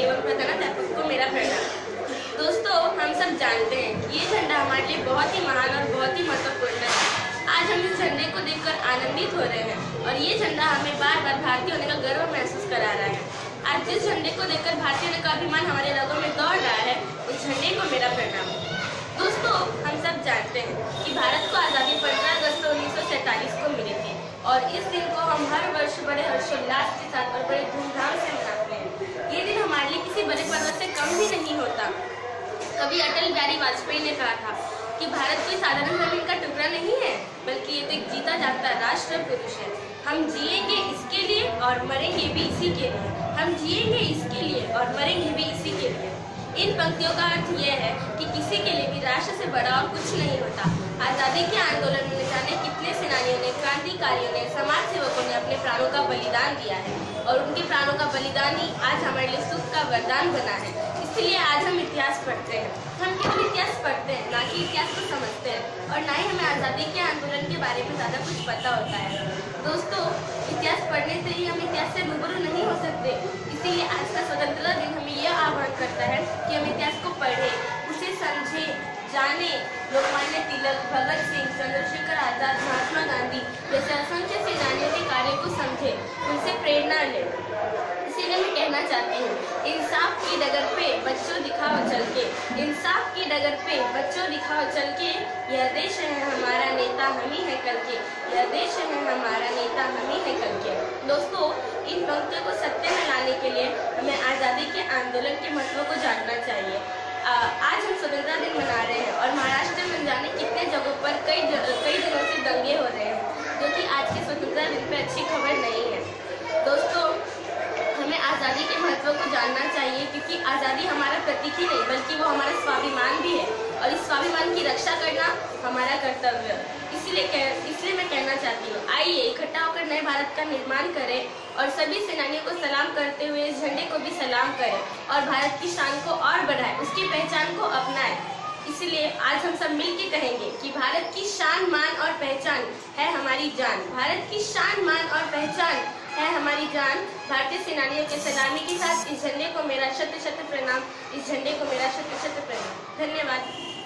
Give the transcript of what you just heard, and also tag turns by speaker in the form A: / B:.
A: एवं प्रधानाध्यापक को मेरा प्रणाम दोस्तों, हम सब जानते हैं कि ये झंडा हमारे लिए बहुत ही महान और बहुत ही महत्वपूर्ण है। आज हम इस झंडे को देखकर आनंदित हो रहे हैं और ये झंडा हमें बार बार भारतीय होने का गर्व महसूस करा रहा है। आज जिस झंडे को देखकर भारतीय होने का अभिमान हमारे रगों में दौड़ रहा है, उस झंडे को मेरा प्रणाम दोस्तों, हम सब जानते हैं कि भारत को आज़ादी 15 अगस्त उन्नीस सौ सैंतालीस को मिली थी और इस दिन को हम हर वर्ष बड़े हर्षोल्लास के साथ और बड़े धूमधाम से मनाते हैं ये दिन हमारे लिए किसी बड़े पर्व से कम भी नहीं होता। कभी अटल बिहारी वाजपेयी ने कहा था कि भारत कोई साधारण ज़मीन का टुकड़ा नहीं है, बल्कि ये तो एक जीता जागता राष्ट्र पुरुष है। हम जिएँगे इसके लिए और मरेंगे भी इसी के लिए। हम जिएँगे इसके लिए और मरेंगे भी इसी के लिए। इन पंक्तियों का अर्थ यह है कि किसी के लिए भी राष्ट्र से बड़ा और कुछ नहीं होता। आज़ादी के आंदोलन में जाने कितने सेनानियों ने क्रांतिकारियों ने समाज सेवकों ने अपने प्राणों का बलिदान दिया है और उनके प्राणों का बलिदान ही आज हमारे लिए सुख का वरदान बना है। इसलिए आज हम इतिहास पढ़ते हैं। हम केवल इतिहास पढ़ते हैं, ना कि इतिहास को समझते हैं और ना ही हमें आज़ादी के आंदोलन के बारे में ज़्यादा कुछ पता होता है। दोस्तों, इतिहास पढ़ने से ही हम इतिहास से रूबरू नहीं हो सकते। इसीलिए आज का स्वतंत्रता दिन हमें यह आह्वान करता है कि हम इतिहास को पढ़ें, उसे समझें, जाने। लोकमान्य तिलक भगत सिंह चंद्रशेखर आज़ाद महात्मा गांधी जैसे असंख्य सेनानियों के कार्य को समझे उनसे प्रेरणा लें। इसीलिए मैं कहना चाहती हूँ, इंसाफ की डगर पे बच्चों दिखाओ चल के। इंसाफ की डगर पे बच्चों दिखाओ चल के। यह देश है हमारा नेता, हम ही है कल के। यह देश है हमारा नेता, हम ही है कल के। दोस्तों, इन पंक्तियों को सत्य में लाने के लिए हमें आज़ादी के आंदोलन के महत्व को जानना चाहिए। आज हम स्वतंत्रता दिन मना रहे हैं और महाराष्ट्र में जाने कितने जगहों पर कई कई दिनों से दंगे हो रहे हैं जो कि आज के स्वतंत्रता दिन पे अच्छी खबर नहीं है दोस्तों हमें आज़ादी के महत्व को जानना चाहिए क्योंकि आज़ादी प्रतीक ही नहीं, बल्कि वो हमारा स्वाभिमान भी है और इस स्वाभिमान की रक्षा करना हमारा कर्तव्य इसलिए कह, इसलिए मैं कहना चाहती हूँ, आइए, इकट्ठा होकर नए भारत का निर्माण करें और सभी सेनानियों को सलाम करते हुए इस झंडे को भी सलाम करें और भारत की शान को और बढ़ाएँ, उसकी पहचान को अपनाएँ। इसलिए आज हम सब मिलकर कहेंगे कि भारत की शान, मान और पहचान है हमारी जान। भारत की शान, मान और पहचान है हमारी जान भारतीय सेनानियों के सलामी के साथ इस झंडे को मेरा शत शत प्रणाम, इस झंडे को मेरा शत शत प्रणाम। धन्यवाद।